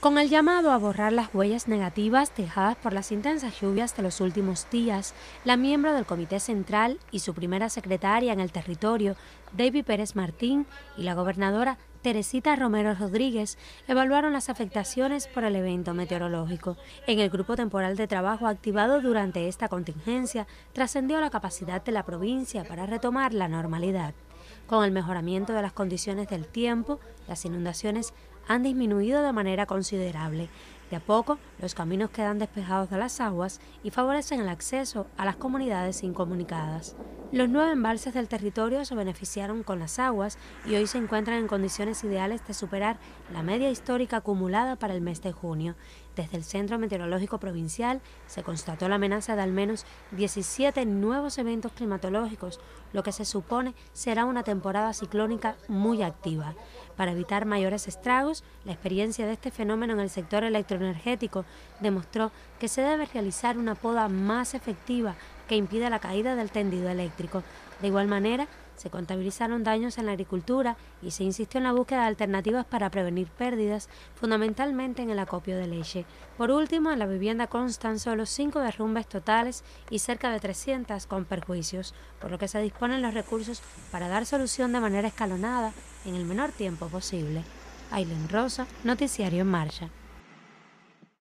Con el llamado a borrar las huellas negativas dejadas por las intensas lluvias de los últimos días, la miembro del Comité Central y su primera secretaria en el territorio, David Pérez Martín, y la gobernadora Teresita Romero Rodríguez evaluaron las afectaciones por el evento meteorológico. En el grupo temporal de trabajo activado durante esta contingencia, trascendió la capacidad de la provincia para retomar la normalidad. Con el mejoramiento de las condiciones del tiempo, las inundaciones han disminuido de manera considerable. De a poco, los caminos quedan despejados de las aguas y favorecen el acceso a las comunidades incomunicadas. Los nueve embalses del territorio se beneficiaron con las aguas y hoy se encuentran en condiciones ideales de superar la media histórica acumulada para el mes de junio. Desde el Centro Meteorológico Provincial se constató la amenaza de al menos 17 nuevos eventos climatológicos, lo que se supone será una temporada ciclónica muy activa. Para evitar mayores estragos, la experiencia de este fenómeno en el sector electroenergético demostró que se debe realizar una poda más efectiva que impida la caída del tendido eléctrico. De igual manera, se contabilizaron daños en la agricultura y se insistió en la búsqueda de alternativas para prevenir pérdidas, fundamentalmente en el acopio de leche. Por último, en la vivienda constan solo cinco derrumbes totales y cerca de 300 con perjuicios, por lo que se disponen los recursos para dar solución de manera escalonada en el menor tiempo posible. Aileen Rosa, Noticiario en Marcha.